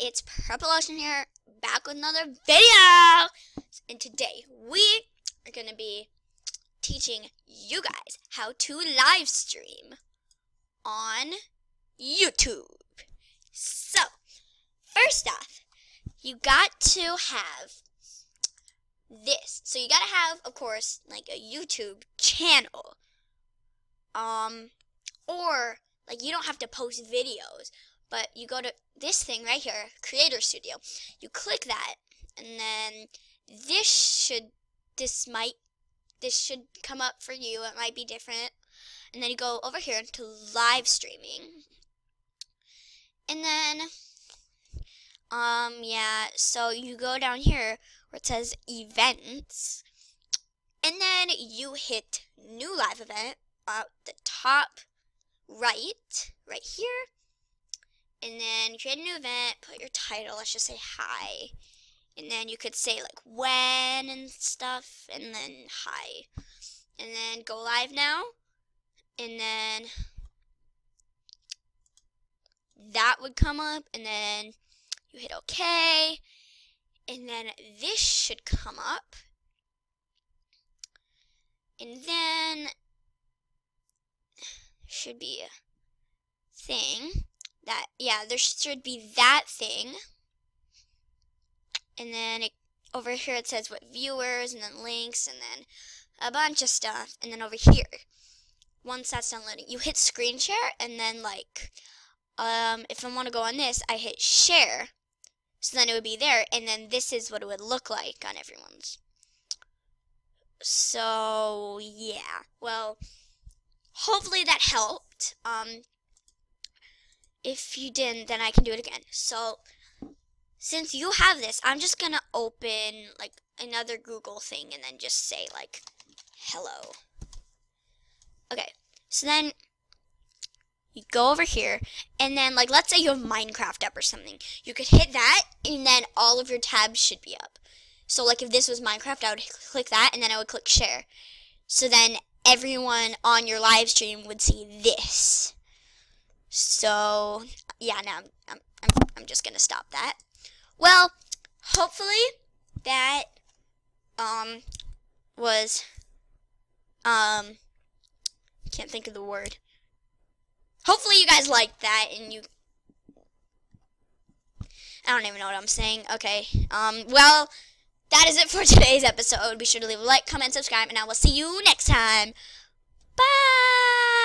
it's Purple Ocean here, back with another video. And today we are going to be teaching you guys how to live stream on YouTube. So, first off, you got to have this. So you got to have, of course, like a YouTube channel. Um, or like you don't have to post videos but you go to this thing right here, Creator Studio. You click that, and then this should, this might, this should come up for you. It might be different. And then you go over here to live streaming. And then, um, yeah, so you go down here where it says events. And then you hit new live event at the top right, right here and then create a new event, put your title, let's just say hi. And then you could say like when and stuff, and then hi. And then go live now. And then that would come up, and then you hit OK. And then this should come up. And then should be a thing that, yeah, there should be that thing. And then it, over here it says what viewers, and then links, and then a bunch of stuff. And then over here, once that's downloading, you hit screen share, and then like, um, if I want to go on this, I hit share. So then it would be there, and then this is what it would look like on everyone's. So, yeah. Well, hopefully that helped. Um, if you didn't, then I can do it again. So, since you have this, I'm just going to open, like, another Google thing and then just say, like, hello. Okay, so then you go over here, and then, like, let's say you have Minecraft up or something. You could hit that, and then all of your tabs should be up. So, like, if this was Minecraft, I would click that, and then I would click share. So then everyone on your live stream would see this. So, yeah, now I'm, I'm, I'm just going to stop that. Well, hopefully that um, was, um, can't think of the word. Hopefully you guys liked that and you, I don't even know what I'm saying. Okay, um, well, that is it for today's episode. Be sure to leave a like, comment, subscribe, and I will see you next time. Bye!